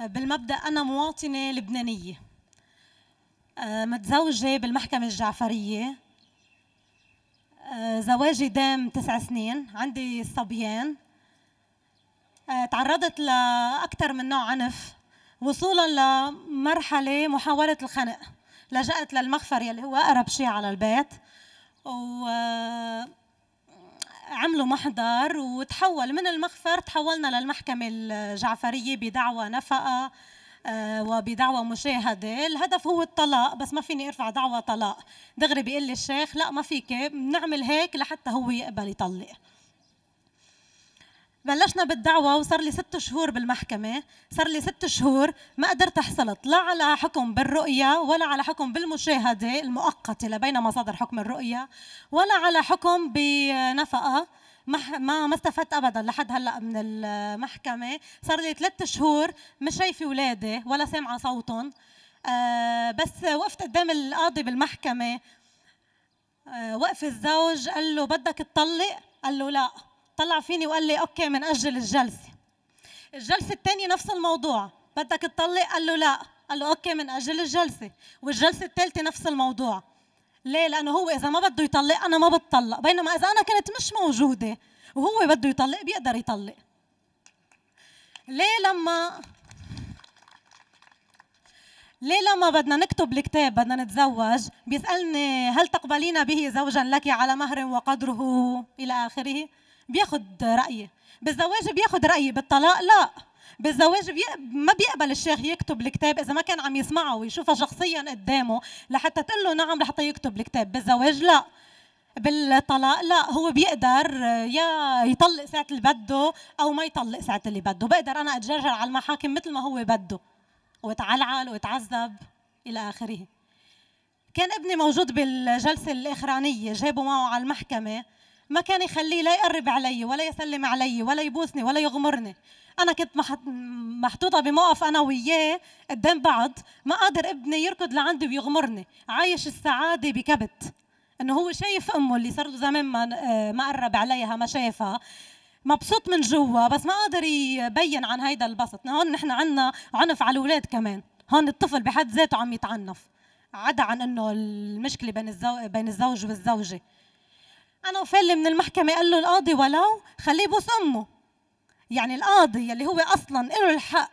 بالمبدأ أنا مواطنة لبنانية. آه، متزوجة بالمحكمة الجعفرية. آه، زواجي دام تسع سنين عندي صبيان. آه، تعرضت لأكثر من نوع عنف وصولا لمرحلة محاولة الخنق. لجأت للمخفر يلي هو أقرب شيء على البيت. و عملوا محضر وتحول من المخفر تحولنا للمحكمة الجعفرية بدعوى نفقة آه، وبدعوى مشاهدة. الهدف هو الطلاق بس ما فيني أرفع دعوى طلاق. دغري بيقول لي الشيخ لا ما فيك بنعمل هيك لحتى هو يقبل يطلق. بلشنا بالدعوة وصار لي ست شهور بالمحكمة صار لي ست شهور ما قدرت أحصلت لا على حكم بالرؤية ولا على حكم بالمشاهدة المؤقتة لبين مصادر حكم الرؤية ولا على حكم بنفقة. ما ما استفدت ابدا لحد هلأ من المحكمة. صار لي ثلاث شهور مش شايفة اولادي ولا سامعة صوتهم. آه بس وقفت قدام القاضي بالمحكمة. آه وقف الزوج قال له بدك تطلق؟ قال له لا. طلع فيني وقال لي okay بنأجل الجلسة. الجلسة الثانية نفس الموضوع. بدك تطلق قال له لا. قال له okay بنأجل الجلسة. والجلسة الثالثه نفس الموضوع. ليه؟ لأنه هو إذا ما بده يطلق أنا ما بتطلق بينما إذا أنا كنت مش موجودة وهو بده يطلق بيقدر يطلق ليه لما ليه لما بدنا نكتب الكتاب بدنا نتزوج؟ بيسألني هل تقبلين به زوجا لك على مهر وقدره إلى آخره؟ بياخد رأيي بالزواج بياخد رأيي بالطلاق؟ لا. بالزواج بي... ما بيقبل الشيخ يكتب الكتاب إذا ما كان عم يسمعه ويشوفها شخصيا قدامه لحتى تقول له نعم لحتى يكتب الكتاب. بالزواج لا. بالطلاق لا. هو بيقدر يا يطلق ساعة اللي بده أو ما يطلق ساعة اللي بده. بقدر أنا أتجرجر على المحاكم مثل ما هو بده وتعلعل وتعذب إلى آخره. كان ابني موجود بالجلسة الإخرانية جابوا معه على المحكمة. ما كان يخليه لا يقرب علي ولا يسلم علي ولا يبوسني ولا يغمرني. أنا كنت محطوطة بموقف أنا وياه قدام بعض ما قادر ابني يركض لعندي ويغمرني. عايش السعادة بكبت. إنه هو شايف أمه اللي صار له زمان ما ما قرب عليها ما شافها. مبسوط من جوا بس ما قادر يبين عن هيدا البسط. هون نحن عنا عنف على الأولاد كمان. هون الطفل بحد ذاته عم يتعنف. عدا عن إنه المشكلة بين الزوج بين الزوج والزوجة. أنا وفل من المحكمة قال له القاضي ولو خليه يبوس أمه. يعني القاضي اللي هو أصلا له الحق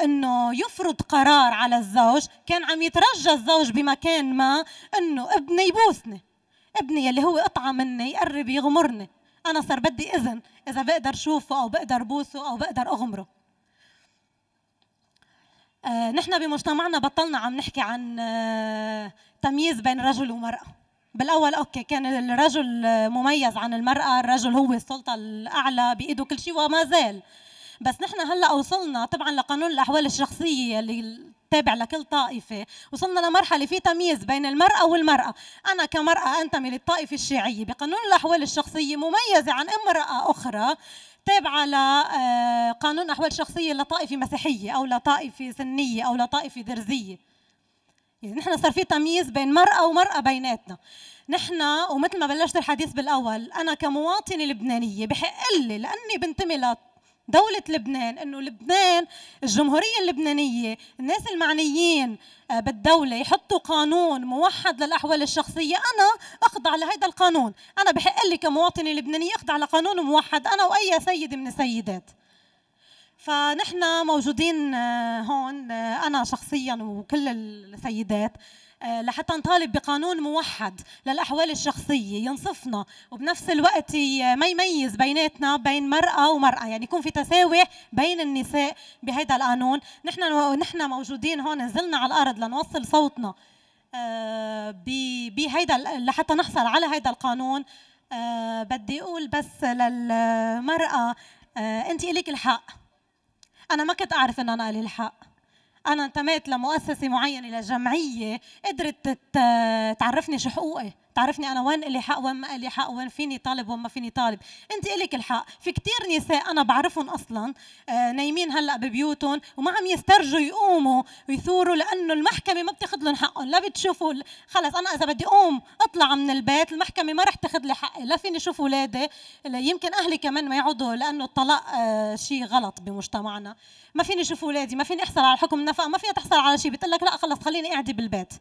إنه يفرض قرار على الزوج كان عم يترجى الزوج بمكان ما إنه ابني يبوسني. ابني اللي هو قطعة مني يقرب يغمرني. أنا صار بدي إذن إذا بقدر شوفه أو بقدر بوسه أو بقدر أغمره. آه نحن بمجتمعنا بطلنا عم نحكي عن آه تمييز بين رجل ومرأة. بالأول أوكي كان الرجل مميز عن المرأة الرجل هو السلطة الأعلى بإيده كل شيء وما زال. بس نحن هلأ وصلنا طبعا لقانون الأحوال الشخصية اللي تابع لكل طائفة. وصلنا لمرحلة في تمييز بين المرأة والمرأة. أنا كمرأة أنتمي للطائفة الشيعية. بقانون الأحوال الشخصية مميزة عن امرأة أخرى تابعة لقانون أحوال شخصية لطائفة مسيحية أو لطائفة سنية أو لطائفة درزية. يعني نحن صار في تمييز بين مرأة ومرأة بيناتنا. نحن ومثل ما بلشت الحديث بالأول أنا كمواطنة لبنانية بحق لي لأني بنتمي دولة لبنان إنه لبنان الجمهورية اللبنانية الناس المعنيين آه، بالدولة يحطوا قانون موحد للأحوال الشخصية. أنا أخضع لهذا القانون. أنا بحق لي كمواطنة لبنانية أخضع لقانون موحد أنا وأي سيدة من السيدات. فنحن موجودين آه، هون آه، أنا شخصيا وكل السيدات آه، لحتى نطالب بقانون موحد للأحوال الشخصية ينصفنا وبنفس الوقت ما يميز بيناتنا بين مرأة ومرأة يعني يكون في تساوي بين النساء بهذا القانون. نحن نحن موجودين هون نزلنا على الأرض لنوصل صوتنا بهيدا لحتى نحصل على هذا القانون. بدي أقول بس للمرأة أنت لك الحق. أنا ما كنت أعرف إن أنا لي الحق أنا انتميت لمؤسسة معينة لجمعية قدرت تعرفني شو حقوقي. تعرفني أنا وين لي حق وين ما لي حق وين فيني طالب وين ما فيني طالب. أنت إلك الحق. في كتير نساء أنا بعرفهم أصلا آه نايمين هلأ ببيوتهم وما عم يسترجوا يقوموا ويثوروا لأنه المحكمة ما بتاخذ لهم حقهم لا بتشوفوا خلص أنا إذا بدي أقوم أطلع من البيت المحكمة ما رح تاخذ لي حقي لا فيني أشوف اولادي يمكن أهلي كمان ما يعودوا لأنه الطلاق آه شيء غلط بمجتمعنا. ما فيني أشوف اولادي ما فيني أحصل على حكم النفقة ما فيها تحصل على شيء بتقول لك لا خلص خليني قاعدة بالبيت.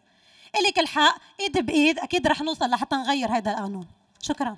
الك الحق. إيد بإيد. أكيد رح نوصل لحتى نغير هذا القانون. شكرا.